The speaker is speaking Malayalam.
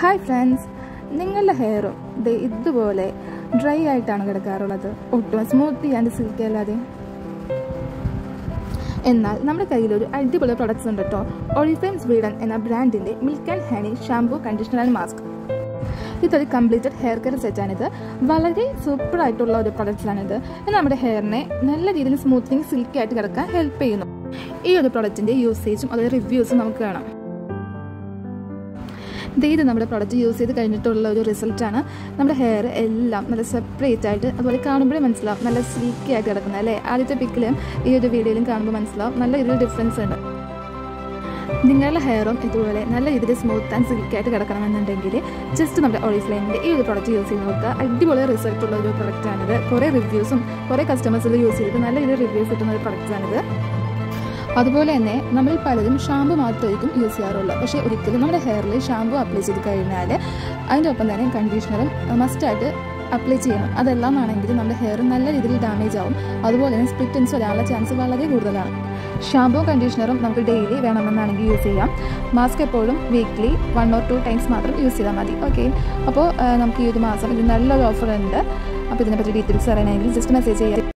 ഹായ് ഫ്രണ്ട്സ് നിങ്ങളുടെ ഹെയർ ദേ ഇതുപോലെ ഡ്രൈ ആയിട്ടാണ് കിടക്കാറുള്ളത്. ഒട്ടും സ്മൂത്ത് ആൻഡ് സിൽക്കി അല്ലാതെ. എന്നാൽ നമ്മുടെ കയ്യിൽ ഒരു അടിപൊളി പ്രൊഡക്ട്സ് ഉണ്ട് കേട്ടോ ഒളിഫെയിം സ്വീഡൻ എന്ന ബ്രാൻഡിന്റെ milk and honey shampoo conditioner and mask ഇതൊരു കംപ്ലീറ്റഡ് ഹെയർ കെയർ സെറ്റാണിത് വളരെ സൂപ്പറായിട്ടുള്ള ഒരു പ്രൊഡക്റ്റ്സാണിത് ഇത് നമ്മുടെ ഹെയറിനെ നല്ല രീതിയിൽ സ്മൂത്തിങ് സിൽക്കി ആയിട്ട് കിടക്കാൻ ഹെൽപ്പ് ചെയ്യുന്നു. ഈ ഒരു പ്രൊഡക്റ്റിന്റെ യൂസേജും അതായത് റിവ്യൂസും നമുക്ക് കാണാം. ഇത് നമ്മുടെ പ്രൊഡക്റ്റ് യൂസ് ചെയ്ത് കഴിഞ്ഞിട്ടുള്ള ഒരു റിസൾട്ടാണ് നമ്മുടെ ഹെയർ എല്ലാം നല്ല സെപ്പറേറ്റ് ആയിട്ട് അതുപോലെ കാണുമ്പോഴേ മനസ്സിലാവും. നല്ല സ്ലീക്കി ആയിട്ട് കിടക്കുന്നത് അല്ലേ? ആദ്യത്തെ പിക്കിലും ഈ ഒരു വീഡിയോയിലും കാണുമ്പോൾ മനസ്സിലാവും. നല്ല ഇതിൽ ഡിഫറൻസ് ഉണ്ട്. നിങ്ങളുടെ ഹെയറും ഇതുപോലെ നല്ല രീതിയിൽ സ്മൂത്ത് ആൻഡ് സിൽക്കി ആയിട്ട് കിടക്കണമെന്നുണ്ടെങ്കിൽ ജസ്റ്റ് നമ്മുടെ ഓറിഫ്ലെയിമിന്റെ ഈ ഒരു പ്രൊഡക്റ്റ് യൂസ് ചെയ്ത് നോക്കുക. അടിപൊളി റിസൾട്ട് ഉള്ള ഒരു പ്രൊഡക്റ്റാണിത് കുറേ റിവ്യൂസും കുറേ കസ്റ്റമേഴ്സിൽ യൂസ് ചെയ്തിട്ട് നല്ല രീതിയിൽ റിവ്യൂസ് കിട്ടുന്ന ഒരു പ്രൊഡക്റ്റാണിത് അതുപോലെ തന്നെ നമ്മൾ പലരും ഷാമ്പു മാത്രമായിരിക്കും യൂസ് ചെയ്യാറുള്ളൂ പക്ഷേ ഒരിക്കലും നമ്മുടെ ഹെയറിൽ ഷാമ്പു അപ്ലൈ ചെയ്ത് കഴിഞ്ഞാൽ അതിന്റെ ഒപ്പം തന്നെ കണ്ടീഷണറും മസ്റ്റായിട്ട് അപ്ലൈ ചെയ്യണം. അതെല്ലാം ആണെങ്കിൽ നമ്മുടെ ഹെയർ നല്ല രീതിയിൽ ഡാമേജ് ആവും. അതുപോലെ തന്നെ സ്പ്ലിറ്റൻസ് വരാനുള്ള ചാൻസ് വളരെ കൂടുതലാണ്. ഷാമ്പൂ കണ്ടീഷണറും നമുക്ക് ഡെയിലി വേണമെന്നാണെങ്കിൽ യൂസ് ചെയ്യാം. മാസ്ക് എപ്പോഴും weekly one or two times മാത്രം യൂസ് ചെയ്താൽ മതി. ഓക്കെ അപ്പോൾ നമുക്ക് ഈ ഒരു മാസം ഇത് നല്ലൊരു ഓഫർ ഉണ്ട്. അപ്പോൾ ഇതിനെപ്പറ്റി ഡീറ്റെയിൽസ് അറിയണമെങ്കിൽ ജസ്റ്റ് മെസ്സേജ് ചെയ്യാം.